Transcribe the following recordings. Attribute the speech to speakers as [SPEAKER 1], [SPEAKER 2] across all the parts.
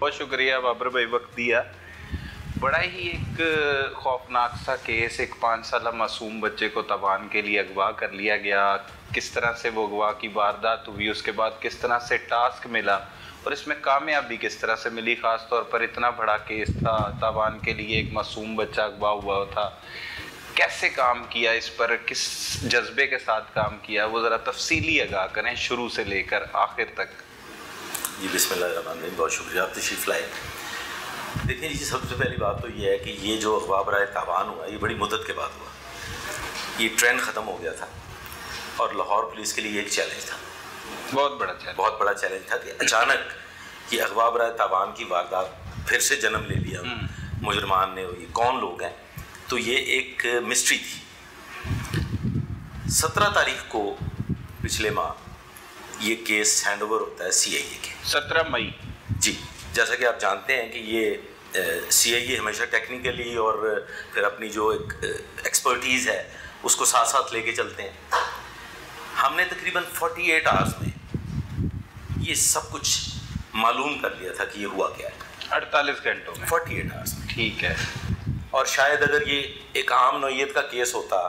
[SPEAKER 1] बहुत शुक्रिया बाबर भाई वक्त दिया। बड़ा ही एक खौफनाक सा केस एक पाँच साल मासूम बच्चे को तबान के लिए अगवा कर लिया गया। किस तरह से वो अगवा की वारदात हुई, उसके बाद किस तरह से टास्क मिला और इसमें कामयाबी किस तरह से मिली ख़ास तौर पर इतना बड़ा केस था, तबान के लिए एक मासूम बच्चा अगवा हुआ था। कैसे काम किया इस पर, किस जज्बे के साथ काम किया, वो ज़रा तफसीली आगाह करें शुरू से लेकर आखिर तक।
[SPEAKER 2] जी बिस्मिल्लाह बहुत शुक्रिया आप तशीफ लाए देखिए जी सबसे पहली बात तो ये है कि ये जो अखबार बरए तावान हुआ ये बड़ी मुद्दत के बाद हुआ। ये ट्रेंड ख़त्म हो गया था और लाहौर पुलिस के लिए एक चैलेंज था।
[SPEAKER 1] बहुत बड़ा चैलेंज
[SPEAKER 2] बहुत बड़ा चैलेंज था कि अचानक ये अखबार बरए तावान की वारदात फिर से जन्म ले लिया। हम्म। मुजरमान ने ये कौन लोग हैं? तो ये एक मिस्ट्री थी। सत्रह तारीख को पिछले माह ये केस हैंड ओवर होता है सी आई ए के।
[SPEAKER 1] सत्रह मई।
[SPEAKER 2] जी जैसा कि आप जानते हैं कि ये सी आई ए हमेशा टेक्निकली और फिर अपनी जो एक एक्सपर्टीज़ है उसको साथ साथ लेके चलते हैं। हमने तकरीबन 48 आवर्स में ये सब कुछ मालूम कर लिया था कि ये हुआ क्या है।
[SPEAKER 1] अड़तालीस घंटों में।
[SPEAKER 2] 48 आवर्स में।
[SPEAKER 1] ठीक है।
[SPEAKER 2] और शायद अगर ये एक आम नौीयत का केस होता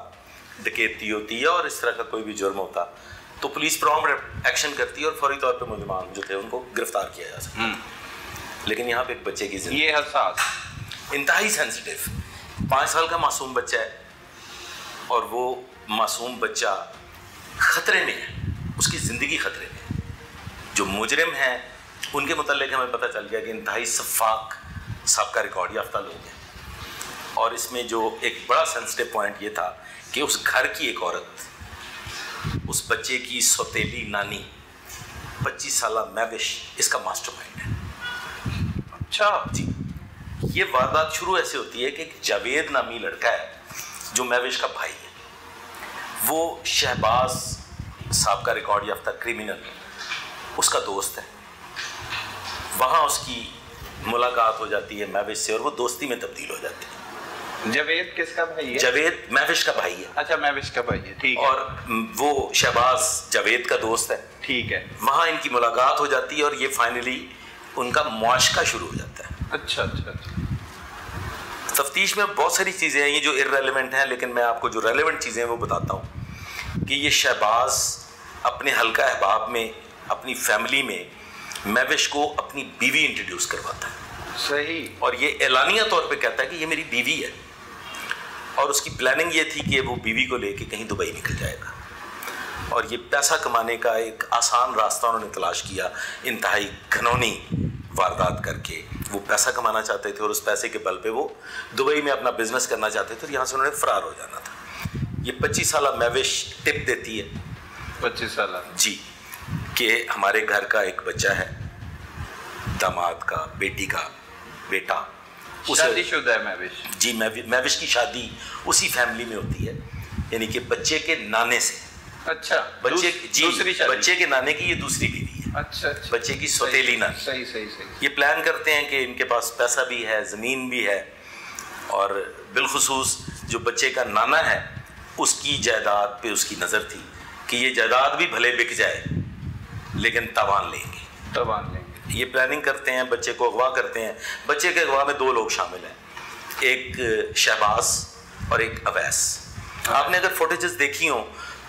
[SPEAKER 2] डकेती होती है और इस तरह का कोई भी जुर्म होता तो पुलिस प्रॉम्प्ट एक्शन करती है और फौरी तौर पर मुलमान जो थे उनको गिरफ़्तार किया जा सकता हम्म। लेकिन यहाँ पे एक बच्चे की
[SPEAKER 1] ज़िंदगी ये हसास
[SPEAKER 2] इंतहाई सेंसिटिव पाँच साल का मासूम बच्चा है और वो मासूम बच्चा ख़तरे में है। उसकी ज़िंदगी ख़तरे में है। जो मुजरिम हैं उनके मतलब हमें पता चल गया कि इंतहाई शफाक सबका रिकॉर्ड याफ्ता लोग हैं। और इसमें जो एक बड़ा सेंसिटिव पॉइंट ये था कि उस घर की एक औरत उस बच्चे की सौतेली नानी 25 साल मैविश इसका मास्टर माइंड है।
[SPEAKER 1] अच्छा।
[SPEAKER 2] जी। ये वारदात शुरू ऐसे होती है कि एक जावेद नामी लड़का है जो मैविश का भाई है। वो शहबाज साहब का रिकॉर्ड याफ्ता क्रिमिनल उसका दोस्त है। वहाँ उसकी मुलाकात हो जाती है मैविश से और वो दोस्ती में तब्दील हो जाती
[SPEAKER 1] है। जवेद किसका भाई है?
[SPEAKER 2] जवेद महविश का भाई है।
[SPEAKER 1] अच्छा महविश का भाई है ठीक
[SPEAKER 2] है। और वो शहबाज जवेद का दोस्त है।
[SPEAKER 1] ठीक है।
[SPEAKER 2] वहाँ इनकी मुलाकात हो जाती है और ये फाइनली उनका मुआशका शुरू हो जाता
[SPEAKER 1] है। अच्छा अच्छा, अच्छा।
[SPEAKER 2] तफ्तीश में बहुत सारी चीज़ें हैं ये जो इरेलीवेंट हैं लेकिन मैं आपको जो रेलिवेंट चीज़ें हैं वो बताता हूँ। कि ये शहबाज अपने हल्का अहबाब में अपनी फैमिली में मैविश को अपनी बीवी इंट्रोड्यूस करवाता है।
[SPEAKER 1] सही।
[SPEAKER 2] और ये एलानिया तौर पे कहता है कि ये मेरी बीवी है। और उसकी प्लानिंग ये थी कि वो बीवी को लेके कहीं दुबई निकल जाएगा। और ये पैसा कमाने का एक आसान रास्ता उन्होंने तलाश किया इंतहाई घनौनी वारदात करके। वो पैसा कमाना चाहते थे और उस पैसे के बल पे वो दुबई में अपना बिज़नेस करना चाहते थे और यहाँ से उन्होंने फरार हो जाना था। ये पच्चीस साल मैविश टिप देती है।
[SPEAKER 1] पच्चीस साल।
[SPEAKER 2] जी कि हमारे घर का एक बच्चा है दामाद का बेटी का बेटा।
[SPEAKER 1] शादीशुदा है मैविश
[SPEAKER 2] जी मैविश की शादी उसी फैमिली में होती है यानी कि बच्चे के नाने से।
[SPEAKER 1] अच्छा
[SPEAKER 2] बच्चे जी दूसरी बच्चे के नाने की ये दूसरी बीवी है।
[SPEAKER 1] अच्छा, अच्छा।
[SPEAKER 2] बच्चे की सौतेली ना
[SPEAKER 1] सही सही सही।
[SPEAKER 2] ये प्लान करते हैं कि इनके पास पैसा भी है ज़मीन भी है और बिलखसूस जो बच्चे का नाना है उसकी जायदाद पे उसकी नज़र थी कि ये जायदाद भी भले बिक जाए लेकिन तवान लेंगे।
[SPEAKER 1] तवान लेंगे।
[SPEAKER 2] ये प्लानिंग करते हैं बच्चे को अगवा करते हैं। बच्चे के अगवा में दो लोग शामिल हैं। एक शहबाज और एक अवैस। हाँ। आपने अगर फोटेजेस देखी हो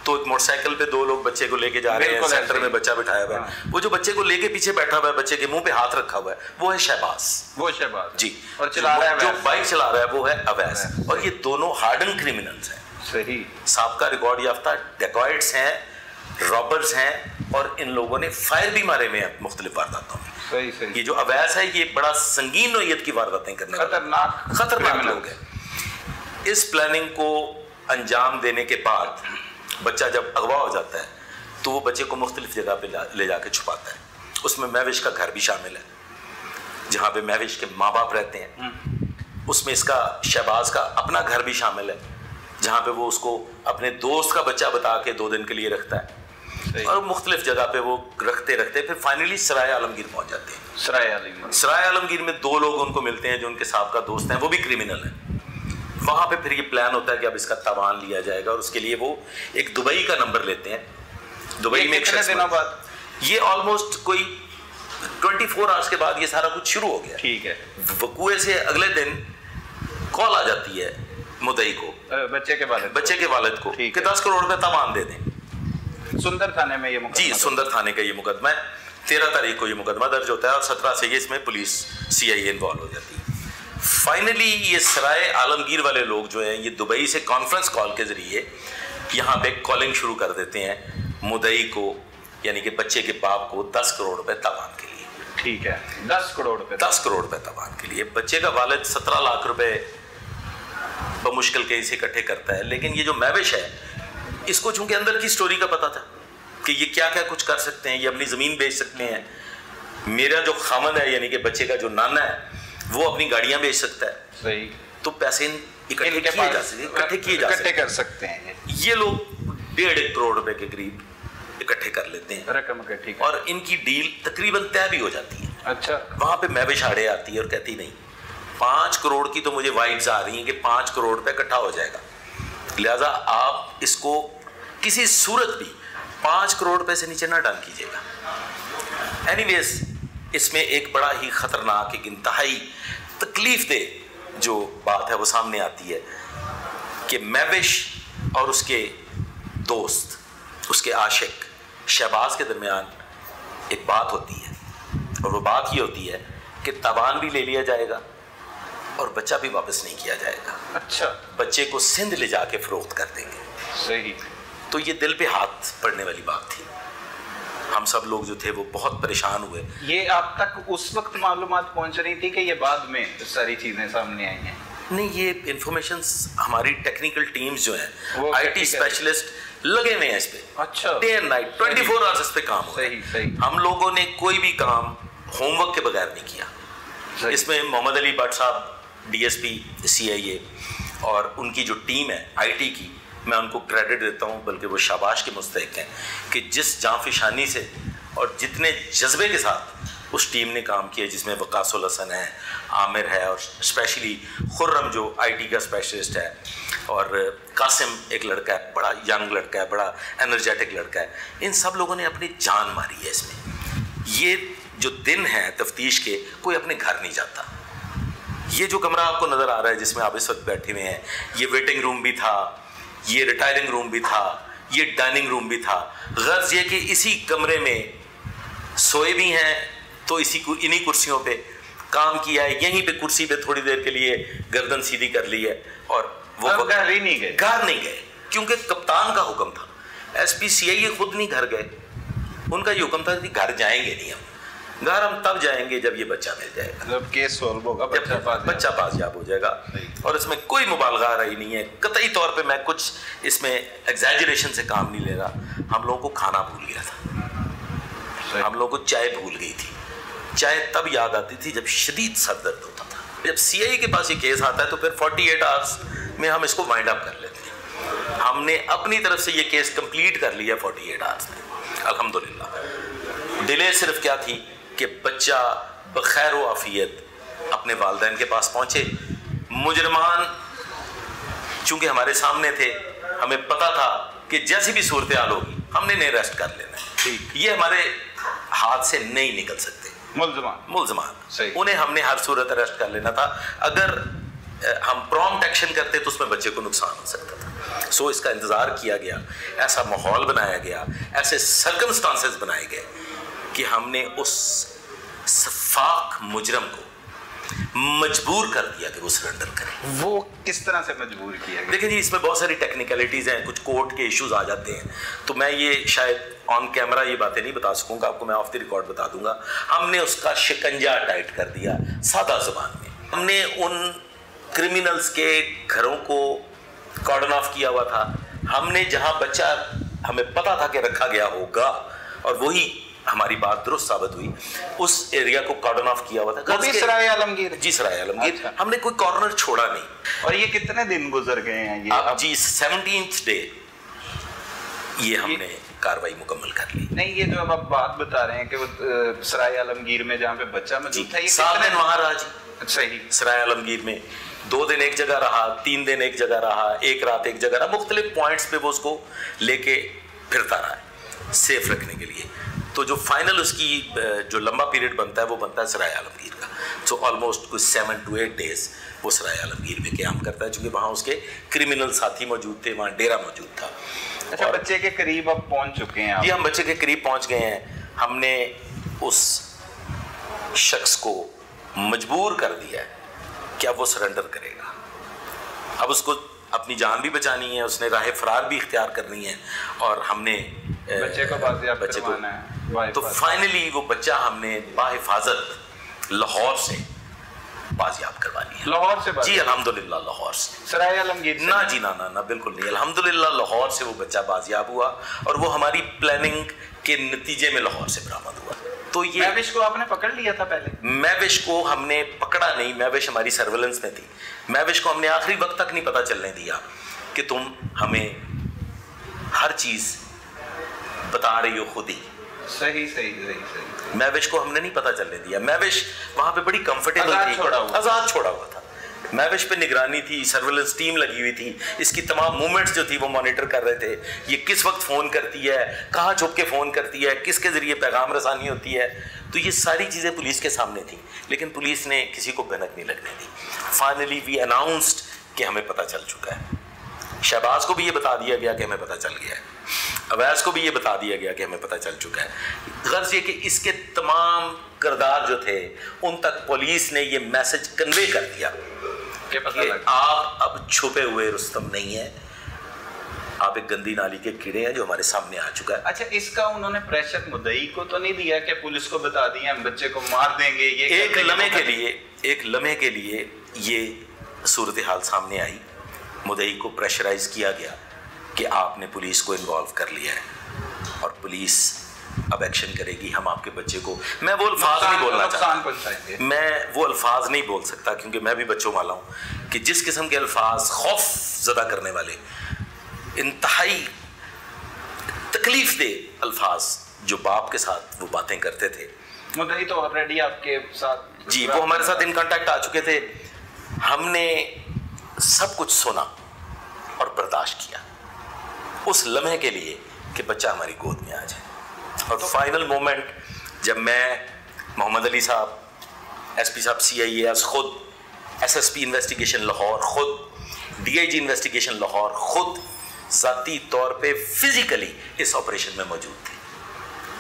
[SPEAKER 2] तो एक मोटरसाइकिल पे दो लोग बच्चे को लेके जा रहे हैं सेंटर में बच्चा बिठाया हुआ है। हाँ। वो जो बच्चे को लेके पीछे बैठा हुआ है बच्चे के मुँह पे हाथ रखा हुआ है वो है शहबाज।
[SPEAKER 1] वो शहबाज।
[SPEAKER 2] जी।
[SPEAKER 1] और चला रहा है
[SPEAKER 2] जो बाइक चला रहा है वो है अवैस। और ये दोनों हार्डन क्रिमिनल्स हैं।
[SPEAKER 1] सही।
[SPEAKER 2] सबका रिकॉर्ड याफ्ता डेकॉइड्स हैं रॉबर्स हैं और इन लोगों ने फायर भी मारे हुए हैं मुख्तलिफ़ वारदातों में।
[SPEAKER 1] सही सही।
[SPEAKER 2] ये जो अवैस है ये बड़ा संगीन नोयत की वारदातें करने
[SPEAKER 1] खतरनाक
[SPEAKER 2] खतरनाक लोग हैं। इस प्लानिंग को अंजाम देने के बाद बच्चा जब अगवा हो जाता है तो वो बच्चे को मुख्तलिफ़ जगह पे ले जाके छुपाता है। उसमें महविश का घर भी शामिल है जहाँ पे महविश के माँ बाप रहते हैं। हम्म। उसमें इसका शहबाज का अपना घर भी शामिल है जहाँ पे वो उसको अपने दोस्त का बच्चा बता के दो दिन के लिए रखता है। और मुख्तलिफ़ जगह पे वो रखते रखते फिर फाइनली सराय आलमगीर पहुँच जाते हैं।
[SPEAKER 1] सराय आलमगीर।
[SPEAKER 2] सराय आलमगीर में दो लोग उनको मिलते हैं जो उनके का दोस्त हैं वो भी क्रिमिनल हैं। वहाँ पे फिर ये प्लान होता है कि अब इसका तवान लिया जाएगा और उसके लिए वो एक दुबई का नंबर लेते हैं। दुबई में एक
[SPEAKER 1] दिनों बाद?
[SPEAKER 2] ये ऑलमोस्ट कोई ट्वेंटी फोर आवर्स के बाद ये सारा कुछ शुरू हो गया।
[SPEAKER 1] ठीक है।
[SPEAKER 2] वकुए से अगले दिन कॉल आ जाती है मुदई को।
[SPEAKER 1] बच्चे के बारे
[SPEAKER 2] बच्चे के वालिद को कि दस करोड़ रुपए तमाम दे दें।
[SPEAKER 1] सुंदर थाने में ये
[SPEAKER 2] जी सुंदर थाने का ये मुकदमा है। तेरह तारीख को ये मुकदमा दर्ज होता है और सत्रह से ये इसमें पुलिस सीआईए इन्वॉल्व हो जाती है। फाइनली ये सराय आलमगीर वाले लोग जो हैं ये दुबई से कॉन्फ्रेंस कॉल के ज़रिए यहाँ पे कॉलिंग शुरू कर देते हैं मुदई को यानी कि बच्चे के बाप को दस करोड़ रुपए तबान के लिए।
[SPEAKER 1] ठीक है दस करोड़ रुपए
[SPEAKER 2] दस करोड़ रुपए तबान के लिए। बच्चे का वालिद सत्रह लाख रुपए बमुश्किल के इसे इकट्ठे करता है लेकिन ये जो मैविश है इसको चूँकि अंदर की स्टोरी का पता था कि ये क्या क्या कुछ कर सकते हैं ये अपनी ज़मीन बेच सकते हैं। मेरा जो खामद है यानी कि बच्चे का जो नाना है वो अपनी गाड़ियाँ बेच सकता है।
[SPEAKER 1] सही।
[SPEAKER 2] तो पैसे इकट्ठे किए जा सकते इकट्ठे किए जा सकते
[SPEAKER 1] कर सकते हैं ये।
[SPEAKER 2] लोग डेढ़ एक करोड़ रुपए के करीब इकट्ठे कर लेते हैं।
[SPEAKER 1] रकम इकट्ठी
[SPEAKER 2] और इनकी डील तकरीबन तय भी हो जाती है।
[SPEAKER 1] अच्छा।
[SPEAKER 2] वहाँ पे मैविश आड़े आती है और कहती नहीं। पाँच करोड़ की तो मुझे वाइब्स आ रही हैं कि पाँच करोड़ रुपए इकट्ठा हो जाएगा। लिहाजा आप इसको किसी सूरत भी पाँच करोड़ रुपए से नीचे ना डाल कीजिएगा। एनीवेज इसमें एक बड़ा ही खतरनाक, एक इंतहाई तकलीफ़ दे जो बात है वो सामने आती है कि मैविश और उसके दोस्त, उसके आशिक शहबाज के दरमियान एक बात होती है और वो बात ये होती है कि तबान भी ले लिया जाएगा। और बच्चा भी वापस नहीं किया जाएगा।
[SPEAKER 1] अच्छा।
[SPEAKER 2] बच्चे को सिंध ले जाके फरोख्त कर देंगे।
[SPEAKER 1] सही।
[SPEAKER 2] तो ये दिल पे हाथ पड़ने वाली बात थी। हम सब लोग जो थे वो बहुत परेशान हुए।
[SPEAKER 1] ये आप तक उस वक्त मालूमात पहुँच रही थी कि ये बाद में सारी चीज़ें सामने आई हैं?
[SPEAKER 2] नहीं ये इंफॉर्मेशन हमारी टेक्निकल टीम्स जो हैं आईटी स्पेशलिस्ट लगे हुए हैं इस पे।
[SPEAKER 1] अच्छा।
[SPEAKER 2] Day and night 24 four hours इस पे काम हो
[SPEAKER 1] सही सही।
[SPEAKER 2] हम लोगों ने कोई भी काम होमवर्क के बगैर नहीं किया। इसमें मोहम्मद अली भट्ट साहब डीएसपी सीआईए और उनकी जो टीम है आईटी की, मैं उनको क्रेडिट देता हूँ, बल्कि वो शाबाश के मुस्तक हैं कि जिस जाँफिशानी से और जितने जज्बे के साथ उस टीम ने काम किया जिसमें वकासुल हसन है, आमिर है और स्पेशली खुर्रम जो आईटी का स्पेशलिस्ट है और कासिम एक लड़का है, बड़ा यंग लड़का है, बड़ा एनर्जेटिक लड़का है, इन सब लोगों ने अपनी जान मारी है इसमें। ये जो दिन है तफ्तीश के, कोई अपने घर नहीं जाता। ये जो कमरा आपको नज़र आ रहा है जिसमें आप इस वक्त बैठे हुए हैं ये वेटिंग रूम भी था ये रिटायरिंग रूम भी था ये डाइनिंग रूम भी था। गर्ज ये कि इसी कमरे में सोए भी हैं तो इसी को इन्हीं कुर्सियों पे काम किया है यहीं पे कुर्सी पे थोड़ी देर के लिए गर्दन सीधी कर ली है और वो
[SPEAKER 1] घर ही नहीं गए।
[SPEAKER 2] घर नहीं गए क्योंकि कप्तान का हुक्म था। एस पी सी आई खुद नहीं घर गए। उनका ये हुक्म था कि घर जाएँगे नहीं हम। घर हम तब जाएँगे जब ये बच्चा मिल जाएगा।
[SPEAKER 1] जब केस सॉल्व होगा बच्चा पास
[SPEAKER 2] बच्चा पासयाब हो जाएगा। और इसमें कोई मुबालगा रही नहीं है। कतई तौर पे मैं कुछ इसमें एग्जैजरेशन से काम नहीं ले रहा। हम लोगों को खाना भूल गया था। हम लोगों को चाय भूल गई थी। चाय तब याद आती थी जब शदीद सर दर्द होता था। जब सीआई के पास ये केस आता है तो फिर 48 आवर्स में हम इसको वाइंड अप कर लेते हैं। हमने अपनी तरफ़ से ये केस कंप्लीट कर लिया 48 आवर्स में। अल्हम्दुलिल्लाह। डिले सिर्फ़ क्या थी? कि बच्चा बखैर आफियत अपने वालदेन के पास पहुँचे। मुजरमान चूँकि हमारे सामने थे हमें पता था कि जैसी भी सूरत हाल होगी हमने नहीं अरेस्ट कर लेना है। ये हमारे हाथ से नहीं निकल सकते।
[SPEAKER 1] मुलजमान।
[SPEAKER 2] मुलजमान। उन्हें हमने हर सूरत अरेस्ट कर लेना था। अगर हम प्रॉम्प्ट एक्शन करते तो उसमें बच्चे को नुकसान हो सकता था। सो इसका इंतज़ार किया गया ऐसा माहौल बनाया गया ऐसे सर्कमस्टांसेस बनाए गए। कि हमने उस सफाक मुजरम को मजबूर कर दिया कि वो सरेंडर करे।
[SPEAKER 1] वो किस तरह से मजबूर किया?
[SPEAKER 2] देखिए जी इसमें बहुत सारी टेक्निकलिटीज हैं कुछ कोर्ट के इश्यूज़ आ जाते हैं। तो मैं ये शायद ऑन कैमरा ये बातें नहीं बता सकूँगा आपको मैं ऑफ़ द रिकॉर्ड बता दूँगा। हमने उसका शिकंजा टाइट कर दिया सादा ज़ुबान में। हमने उन क्रिमिनल्स के घरों को कॉर्डन ऑफ़ किया हुआ था। हमने जहाँ बच्चा हमें पता था कि रखा गया होगा और वही हमारी बात दुरुस्त साबित हुई। उस एरिया को कॉर्डन ऑफ़ किया हुआ था।
[SPEAKER 1] भी सराय आलमगीर।
[SPEAKER 2] जी सराय आलमगीर।
[SPEAKER 1] अच्छा।
[SPEAKER 2] हमने कोई कॉर्नर छोड़ा नहीं।
[SPEAKER 1] और ये कितने दिन गुजर गए हैं ये?
[SPEAKER 2] अब जी सेवनटीन्थ डे ये हमने कार्रवाई मुकम्मल कर ली।
[SPEAKER 1] नहीं ये जो अब आप बात बता रहे हैं कि वो सराय आलमगीर में जहाँ पे बच्चा मौजूद था ये
[SPEAKER 2] सात दिन वहाँ रहा जी।
[SPEAKER 1] सही
[SPEAKER 2] सराय आलमगीर में दो दिन एक जगह रहा तीन दिन एक जगह रहा एक रात एक जगह रहा। मुख्तलिफ़ पॉइंट्स पे वो उसको लेके फिरता रहा है सेफ़ रखने के लिए। तो जो फाइनल उसकी जो लंबा पीरियड बनता है वो बनता है सराय आलमगीर का। सो ऑलमोस्ट कुछ सेवन टू एट डेज़ वो सराय आलमगीर में क्याम करता है क्योंकि वहाँ उसके क्रिमिनल साथी मौजूद थे वहाँ डेरा मौजूद था।
[SPEAKER 1] अच्छा बच्चे के करीब अब पहुँच चुके हैं
[SPEAKER 2] जी हम बच्चे के करीब पहुँच गए हैं। हमने उस शख्स को मजबूर कर दिया है कि अब वो सरेंडर करेगा। अब उसको अपनी जान भी बचानी है उसने राह फरार भी इख्तियार करनी है और हमने
[SPEAKER 1] बच्चे को बच्चे को
[SPEAKER 2] तो फाइनली वो बच्चा हमने बाहिफाजत लाहौर से बाजियाब करवा लिया
[SPEAKER 1] लाहौर से
[SPEAKER 2] जी अल्हम्दुलिल्लाह लाहौर से।
[SPEAKER 1] सराय आलमगीर
[SPEAKER 2] ना जी ना ना ना बिल्कुल नहीं। अल्हम्दुलिल्लाह लाहौर से वो बच्चा बाजियाब हुआ और वो हमारी प्लानिंग के नतीजे में लाहौर से बरामद हुआ।
[SPEAKER 1] तो ये मैविश को आपने पकड़ लिया था पहले?
[SPEAKER 2] मैविश को हमने पकड़ा नहीं। मैविश हमारी सर्वेलेंस में थी। मैविश को हमने आखिरी वक्त तक नहीं पता चलने दिया कि तुम हमें हर चीज़ बता रही हो खुद ही।
[SPEAKER 1] सही सही सही सही।
[SPEAKER 2] मैविश को हमने नहीं पता चलने दिया। मैविश वहाँ पे बड़ी कंफर्टेबल थी। आज़ाद छोड़ा हुआ था। मैविश पे निगरानी थी सर्वेलेंस टीम लगी हुई थी। इसकी तमाम मूवमेंट्स जो थी वो मॉनिटर कर रहे थे। ये किस वक्त फ़ोन करती है कहाँ छुप के फ़ोन करती है किसके ज़रिए पैगाम रसानी होती है। तो ये सारी चीज़ें पुलिस के सामने थी। लेकिन पुलिस ने किसी को भनक नहीं लगने दी। फाइनली वी अनाउंस्ड कि हमें पता चल चुका है। शहबाज को भी ये बता दिया गया कि हमें पता चल गया है। अवैस को भी ये बता दिया गया कि हमें पता चल चुका है। गर्ज ये कि इसके तमाम किरदार जो थे उन तक पुलिस ने ये मैसेज कन्वे कर दिया। कि आप अब छुपे हुए रुस्तम नहीं है। आप एक गंदी नाली के कीड़े हैं जो हमारे सामने आ चुका है।
[SPEAKER 1] अच्छा इसका उन्होंने प्रेशर मुदई को तो नहीं दिया कि पुलिस को बता दिया हम बच्चे को मार देंगे ये
[SPEAKER 2] एक लम्हे के लिए एक लम्हे के लिए ये सूरत हाल सामने आई। मुदई को प्रेशराइज किया गया। कि आपने पुलिस को इन्वॉल्व कर लिया है। और पुलिस अब एक्शन करेगी हम आपके बच्चे को मैं वो अल्फाज नहीं बोलना चाहता। मैं वो अल्फाज नहीं बोल सकता क्योंकि मैं भी बच्चों वाला हूँ कि जिस किस्म के अल्फाज खौफ ज़दा करने वाले इंतहाई तकलीफ़ दे अल्फाज जो बाप के साथ वो बातें करते थे।
[SPEAKER 1] मुद्दई तो ऑलरेडी आपके साथ
[SPEAKER 2] जी वो हमारे साथ इन कांटेक्ट आ चुके थे। हमने सब कुछ सुना और बर्दाश्त किया। उस लम्हे के लिए कि बच्चा हमारी गोद में आ जाए। और तो फाइनल मोमेंट जब मैं मोहम्मद अली साहब एसपी साहब सी आई एस खुद एसएसपी इन्वेस्टिगेशन लाहौर खुद डीआईजी इन्वेस्टिगेशन लाहौर खुद ज़ाती तौर पे फिजिकली इस ऑपरेशन में मौजूद थे।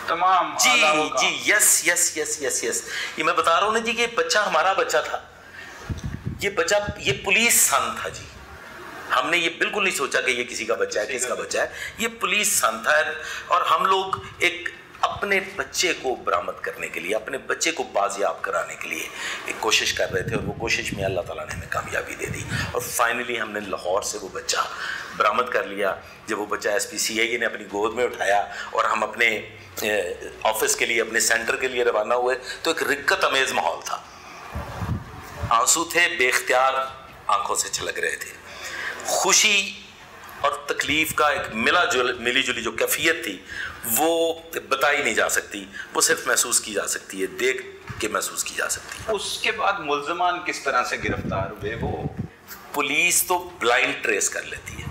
[SPEAKER 1] तमाम
[SPEAKER 2] जी जी yes yes yes yes yes ये मैं बता रहा हूँ ना जी कि बच्चा हमारा बच्चा था। ये बच्चा ये पुलिस सन था जी। हमने ये बिल्कुल नहीं सोचा कि ये किसी का बच्चा है किसका बच्चा है। ये पुलिस था और हम लोग एक अपने बच्चे को बरामद करने के लिए अपने बच्चे को बाजियाब कराने के लिए एक कोशिश कर रहे थे और वो कोशिश में अल्लाह ताला ने हमें कामयाबी दे दी। और फाइनली हमने लाहौर से वो बच्चा बरामद कर लिया। जब वो बच्चा एस पी सी आई ने अपनी गोद में उठाया और हम अपने ऑफ़िस के लिए अपने सेंटर के लिए रवाना हुए तो एक रिक्कत अमेज़ माहौल था। आँसू थे बेख्तियार आँखों से छलक रहे थे। खुशी और तकलीफ़ का एक मिला जुल मिली जुली जो कैफियत थी वो बताई नहीं जा सकती। वो सिर्फ़ महसूस की जा सकती है देख के महसूस की जा सकती है।
[SPEAKER 1] उसके बाद मुलजमान किस तरह से गिरफ़्तार हुए वो?
[SPEAKER 2] पुलिस तो ब्लाइंड ट्रेस कर लेती है।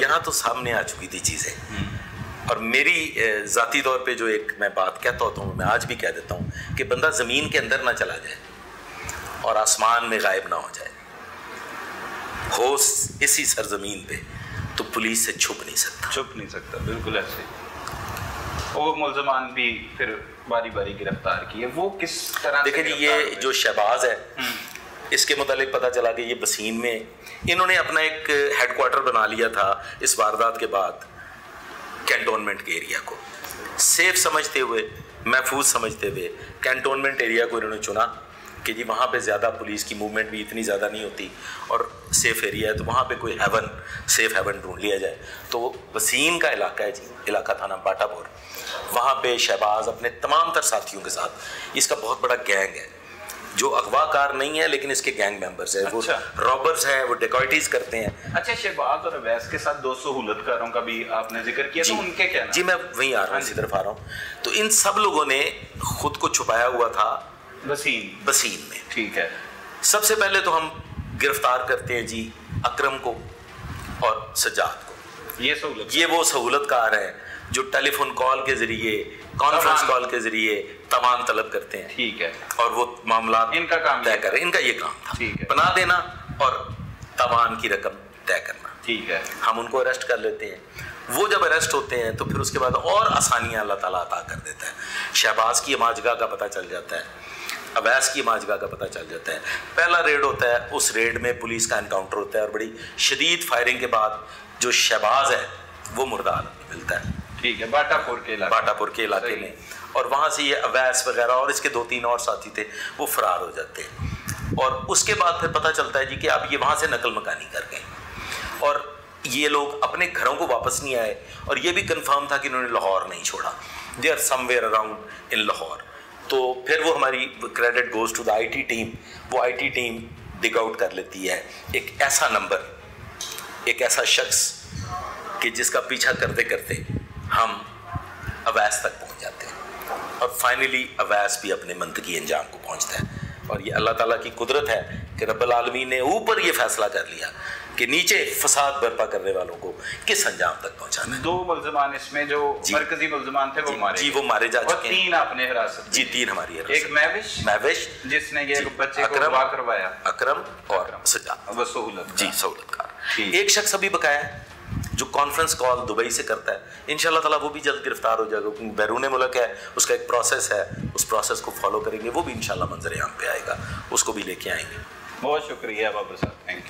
[SPEAKER 2] यहाँ तो सामने आ चुकी थी चीज़ें। और मेरी ज़ाती तौर पे जो एक मैं बात कहता होता हूँ मैं आज भी कह देता हूँ कि बंदा ज़मीन के अंदर ना चला जाए और आसमान में गायब ना हो जाए। हो इसी सरजमीन पे तो पुलिस से छुप नहीं सकता।
[SPEAKER 1] छुप नहीं सकता बिल्कुल ऐसे। वो मुलजमान भी फिर बारी बारी गिरफ़्तार किए। वो किस तरह
[SPEAKER 2] देखिए जी ये जो शहबाज है हम्म। इसके मुतालिक पता चला कि ये बसीन में इन्होंने अपना एक हेडक्वार्टर बना लिया था इस वारदात के बाद कैंटोनमेंट के एरिया को। सेफ़ समझते हुए महफूज समझते हुए कैंटोनमेंट एरिया को इन्होंने चुना। कि जी वहाँ पे ज़्यादा पुलिस की मूवमेंट भी इतनी ज़्यादा नहीं होती और सेफ़ एरिया है तो वहाँ पे कोई हेवन सेफ़ हेवन ढूंढ लिया जाए। तो वसीम का इलाका है जी इलाका था थाना बाटापुर वहाँ पे शहबाज अपने तमाम तर साथियों के साथ इसका बहुत बड़ा गैंग है। जो अगवाकार नहीं है लेकिन इसके गैंग मेंबर्स है। अच्छा। वो रॉबर्स हैं वो डेकोइटीज करते हैं।
[SPEAKER 1] अच्छा शहबाज और अवैस के साथ दो सहूलतकारों का भी आपने ज़िक्र किया जी, तो उनके क्या
[SPEAKER 2] जी मैं वहीं आ रहा हूँ हाँ इसी तरफ़ आ रहा हूँ। तो इन सब लोगों ने खुद को छुपाया हुआ था
[SPEAKER 1] वसीम
[SPEAKER 2] वसीम में।
[SPEAKER 1] ठीक है।
[SPEAKER 2] सबसे पहले तो हम गिरफ़्तार करते हैं जी अक्रम को और सज्जाद को।
[SPEAKER 1] ये सहूलत।
[SPEAKER 2] ये वो सहूलतकार हैं जो टेलीफोन कॉल के ज़रिए कॉन्फ्रेंस कॉल के ज़रिए तमाम तलब करते हैं।
[SPEAKER 1] ठीक है।
[SPEAKER 2] और वो मामला
[SPEAKER 1] इनका काम
[SPEAKER 2] तय करें इनका ये काम था।
[SPEAKER 1] ठीक है।
[SPEAKER 2] बना देना और तवान की रकम तय करना।
[SPEAKER 1] ठीक है।
[SPEAKER 2] हम उनको अरेस्ट कर लेते हैं। वो जब अरेस्ट होते हैं तो फिर उसके बाद और आसानियाँ अल्लाह ताला अता कर देता है। शहबाज की माजगा का पता चल जाता है। अवैस की माजगा का पता चल जाता है। पहला रेड होता है उस रेड में पुलिस का इनकाउंटर होता है और बड़ी शदीद फायरिंग के बाद जो शहबाज है वो मुर्दा हालत में मिलता है।
[SPEAKER 1] ठीक है बाटापुर के इलाके।
[SPEAKER 2] बाटापुर के इलाके में। और वहाँ से ये अवैस वगैरह और इसके दो तीन और साथी थे वो फरार हो जाते हैं। और उसके बाद फिर पता चलता है जी कि अब ये वहाँ से नकल मकानी कर गए। और ये लोग अपने घरों को वापस नहीं आए और ये भी कंफर्म था कि इन्होंने लाहौर नहीं छोड़ा। They are somewhere around in Lahore. तो फिर वो हमारी credit goes to the IT team वो आईटी टीम डिग आउट कर लेती है। एक ऐसा नंबर एक ऐसा शख्स कि जिसका पीछा करते करते हम अवैस तक पहुँच जाते हैं। और फाइनली अवैस भी अपने मंतकी अंजाम को पहुँचता है। और ये अल्लाह ताला की कुदरत है कि रब्बुल आलमीन ने ऊपर ये फैसला कर लिया। कि नीचे फसाद बर्पा करने वालों को किस अंजाम तक पहुंचाना है?
[SPEAKER 1] दो मुलजमान इसमें जो मरकजी मुलजमान थे वो मारे
[SPEAKER 2] जी, वो मारे जा चुके हैं।
[SPEAKER 1] तीन आपने हिरासत
[SPEAKER 2] जी तीन हमारी है
[SPEAKER 1] एक महविश
[SPEAKER 2] महविश
[SPEAKER 1] जिसने ये बच्चे को
[SPEAKER 2] अकरम,
[SPEAKER 1] करवाया।
[SPEAKER 2] अकरम और। सजा
[SPEAKER 1] वो सहूलत
[SPEAKER 2] जी
[SPEAKER 1] का।
[SPEAKER 2] सहूलतकार एक शख्स अभी बकाया है जो कॉन्फ्रेंस कॉल दुबई से करता है। इंशाल्लाह ताला वो भी जल्द गिरफ़्तार हो जाएगा क्योंकि बैरून मुल्क है उसका एक प्रोसेस है उस प्रोसेस को फॉलो करेंगे वो भी इंशाल्लाह मंजर आम पे आएगा उसको भी लेके आएँगे।
[SPEAKER 1] बहुत शुक्रिया बाबू साहब थैंक यू